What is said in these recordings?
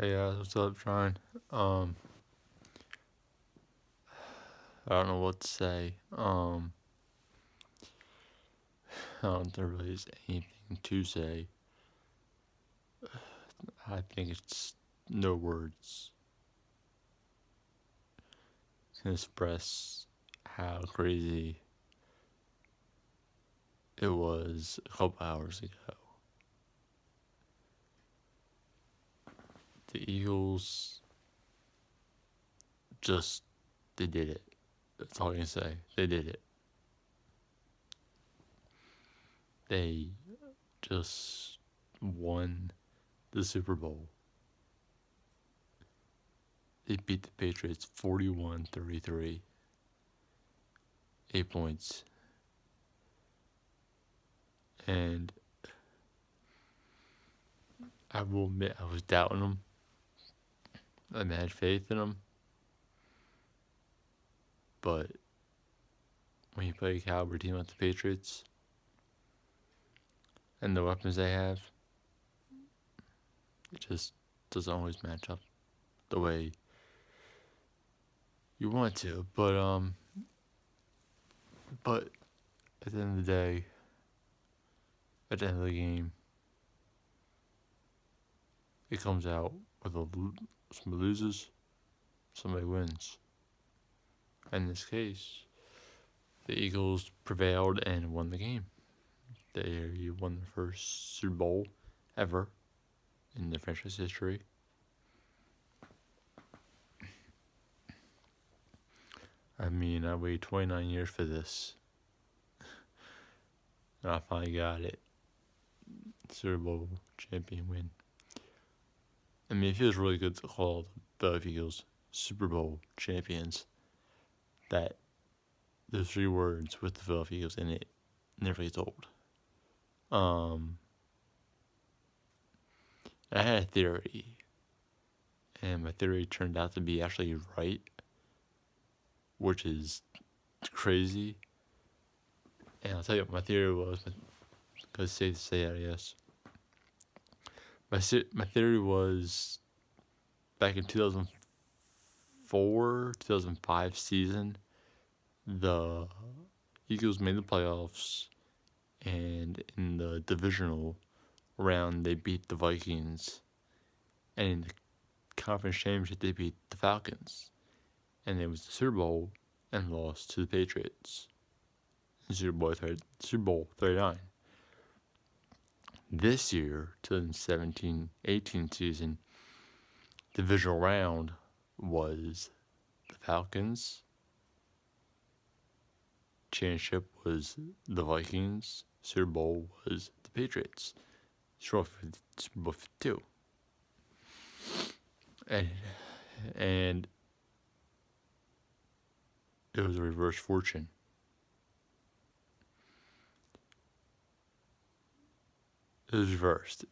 Hey guys, what's up, Trying? Um, I don't know what to say. Um, I don't think really is anything to say. I think it's no words can express how crazy it was a couple hours ago. The Eagles just they did it. That's all I can say. They did it. They just won the Super Bowl. They beat the Patriots 41 33. Eight points. And I will admit, I was doubting them. I had faith in them. But when you play a caliber team like the Patriots and the weapons they have, it just doesn't always match up the way you want to. But um but at the end of the day, at the end of the game, it comes out a somebody loses, somebody wins. In this case, the Eagles prevailed and won the game. They won the first Super Bowl ever in the franchise history. I mean, I waited 29 years for this. And I finally got it. Super Bowl champion win. I mean, it feels really good to call the Philadelphia Eagles Super Bowl champions. That those three words with the Philadelphia Eagles in it never gets old. Um, I had a theory, and my theory turned out to be actually right, which is crazy. And I'll tell you what my theory was, because it's safe to say that, I guess. My, my theory was back in 2004, 2005 season, the Eagles made the playoffs, and in the divisional round, they beat the Vikings, and in the conference championship, they beat the Falcons, and it was the Super Bowl and lost to the Patriots. Super Bowl, Super Bowl 39. This year, 2017 18 season, the divisional round was the Falcons. Championship was the Vikings. Super Bowl was the Patriots. Super Bowl 52. And, and it was a reverse fortune. Was reversed.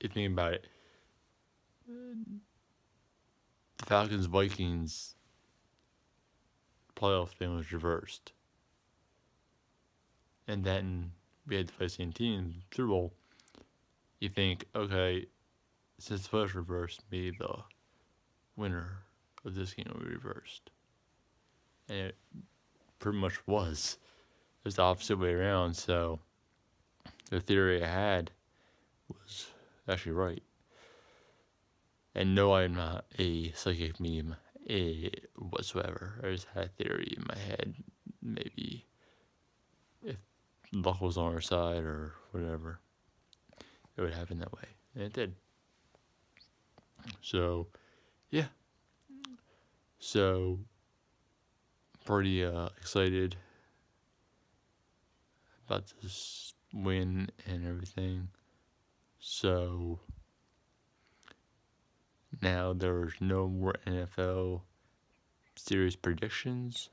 If you think about it, the Falcons Vikings playoff thing was reversed. And then we had to play the same team, Super Bowl. You think, okay, since the was reversed, maybe the winner of this game will be reversed. And it pretty much was. It was the opposite way around, so the theory I had was actually right. And no, I'm not a psychic meme a whatsoever. I just had a theory in my head. Maybe if luck was on our side or whatever, it would happen that way. And it did. So, yeah. So, pretty uh, excited about this win and everything. So now there's no more NFL series predictions.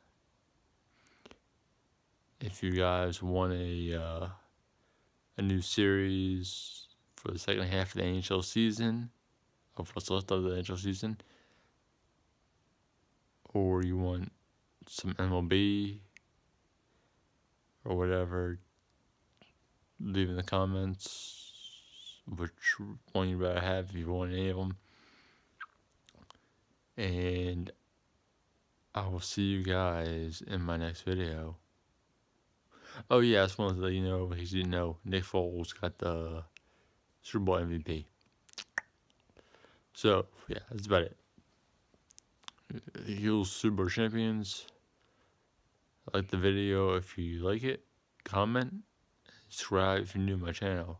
If you guys want a uh, a new series for the second half of the NHL season, of what's left of the NHL season, or you want some MLB or whatever, leave in the comments which one you rather have if you want any of them. And I will see you guys in my next video. Oh yeah, I just wanted to let you know, in you didn't know, Nick Foles got the Super Bowl MVP. So, yeah, that's about it. Eagles Super Bowl champions. Like the video if you like it. Comment. Subscribe if you're new to my channel.